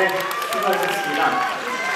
네, 수고하셨습니다.